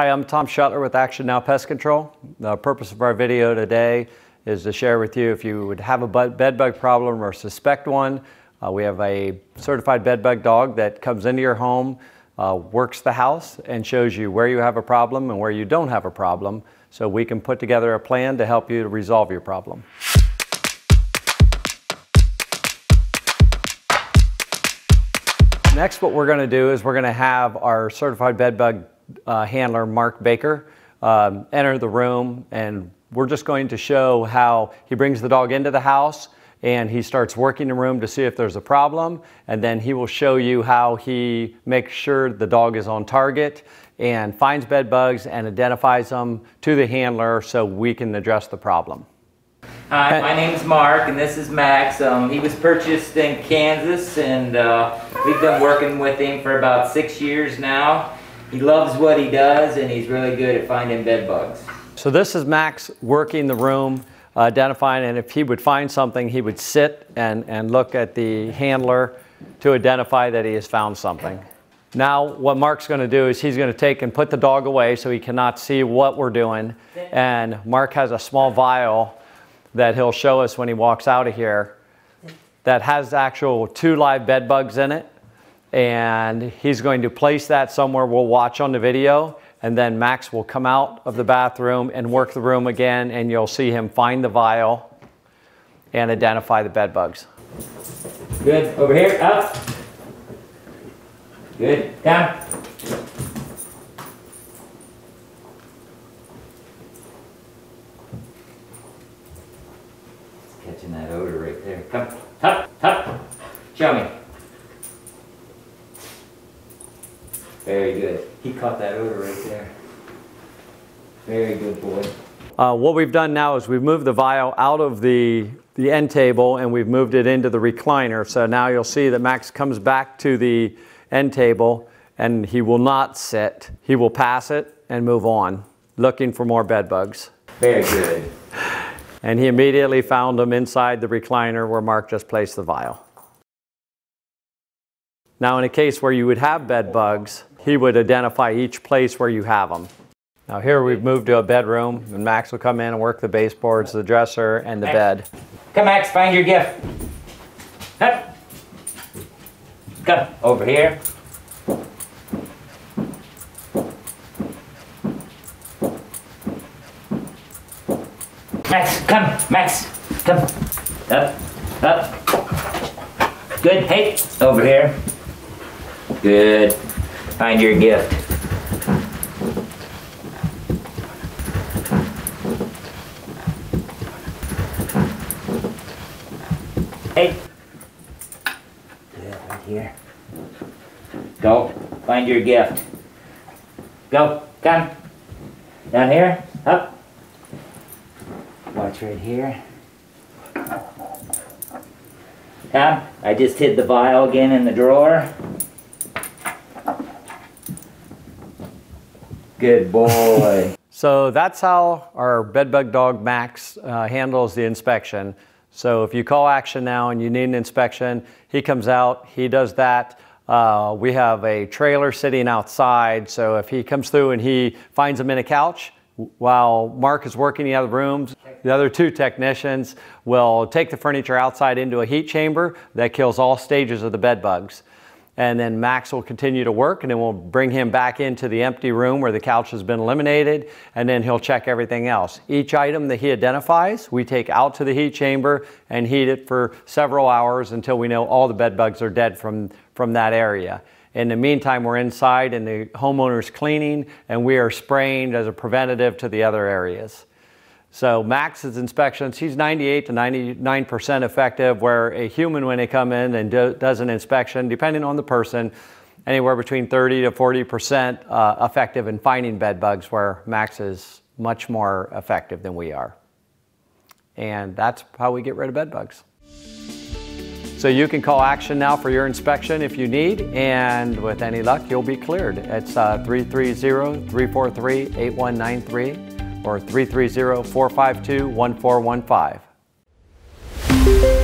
Hi, I'm Tom Schuttler with Action Now Pest Control. The purpose of our video today is to share with you if you would have a bed bug problem or suspect one. Uh, we have a certified bed bug dog that comes into your home, uh, works the house, and shows you where you have a problem and where you don't have a problem so we can put together a plan to help you to resolve your problem. Next, what we're going to do is we're going to have our certified bed bug uh, handler, Mark Baker, um, enter the room, and we're just going to show how he brings the dog into the house and he starts working the room to see if there's a problem, and then he will show you how he makes sure the dog is on target and finds bed bugs and identifies them to the handler so we can address the problem. Hi, my name is Mark, and this is Max. Um, he was purchased in Kansas, and uh, we've been working with him for about six years now. He loves what he does, and he's really good at finding bed bugs. So this is Max working the room, uh, identifying, and if he would find something, he would sit and, and look at the handler to identify that he has found something. Now, what Mark's going to do is he's going to take and put the dog away so he cannot see what we're doing. And Mark has a small vial that he'll show us when he walks out of here that has actual two live bed bugs in it. And he's going to place that somewhere we'll watch on the video. And then Max will come out of the bathroom and work the room again, and you'll see him find the vial and identify the bed bugs. Good. Over here. Up. Good. Down. Catching that odor right there. Come, up, up. Show me. Very good. He caught that odor right there. Very good boy. Uh, what we've done now is we've moved the vial out of the, the end table and we've moved it into the recliner. So now you'll see that Max comes back to the end table and he will not sit. He will pass it and move on, looking for more bed bugs. Very good. And he immediately found them inside the recliner where Mark just placed the vial. Now, in a case where you would have bed bugs, he would identify each place where you have them. Now, here we've moved to a bedroom, and Max will come in and work the baseboards, the dresser, and the Max. bed. Come, Max, find your gift. Up. Come over here. Max, come, Max, come. Up, up. Good, hey, over here. Good. Find your gift. Hey. Good, right here. Go. Find your gift. Go. Come. Down here. Up. Watch right here. Come. I just hid the vial again in the drawer. Good boy. so that's how our bedbug dog Max uh, handles the inspection. So if you call Action Now and you need an inspection, he comes out, he does that. Uh, we have a trailer sitting outside, so if he comes through and he finds them in a couch, while Mark is working in the other rooms, the other two technicians will take the furniture outside into a heat chamber that kills all stages of the bed bugs and then Max will continue to work and then we'll bring him back into the empty room where the couch has been eliminated and then he'll check everything else. Each item that he identifies, we take out to the heat chamber and heat it for several hours until we know all the bed bugs are dead from, from that area. In the meantime, we're inside and the homeowner's cleaning and we are spraying as a preventative to the other areas. So Max's inspections, he's 98 to 99% effective, where a human, when they come in and do, does an inspection, depending on the person, anywhere between 30 to 40% uh, effective in finding bed bugs, where Max is much more effective than we are. And that's how we get rid of bed bugs. So you can call Action now for your inspection if you need, and with any luck, you'll be cleared. It's uh, 330 343 8193 or 330 452 1415.